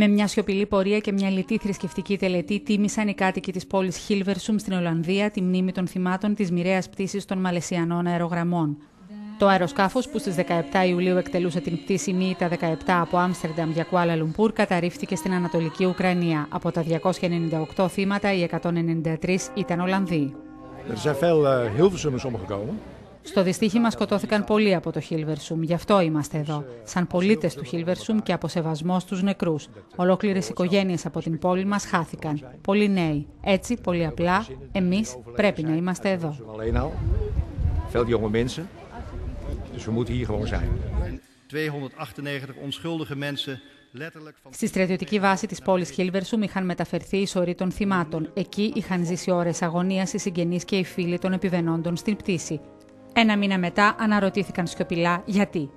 Με μια σιωπηλή πορεία και μια λιτή θρησκευτική τελετή, τίμησαν οι κάτοικοι της πόλης Χίλβερσουμ στην Ολλανδία τη μνήμη των θυμάτων της μοιραίας πτήσης των Μαλαισιανών αερογραμμών. Το αεροσκάφος που στις 17 Ιουλίου εκτελούσε την πτήση ΜΗΤΑ 17 από Άμστερνταμ για Κουάλα Λουμπούρ καταρρίφθηκε στην Ανατολική Ουκρανία. Από τα 298 θύματα, οι 193 ήταν Ολλανδοί. Στο δυστύχημα σκοτώθηκαν πολλοί από το Χίλβερσουμ, γι' αυτό είμαστε εδώ. Σαν πολίτες του Χίλβερσουμ και από σεβασμό στου νεκρούς. Ολόκληρες οικογένειες από την πόλη μας χάθηκαν. Πολλοί νέοι. Έτσι, πολύ απλά, εμείς πρέπει να είμαστε εδώ. Στη στρατιωτική βάση της πόλης Χίλβερσουμ είχαν μεταφερθεί οι σωροί των θυμάτων. Εκεί είχαν ζήσει ώρες αγωνίας οι συγγενείς και οι φίλοι των επιβενόντων στην πτήση. Ένα μήνα μετά αναρωτήθηκαν σιωπηλά γιατί.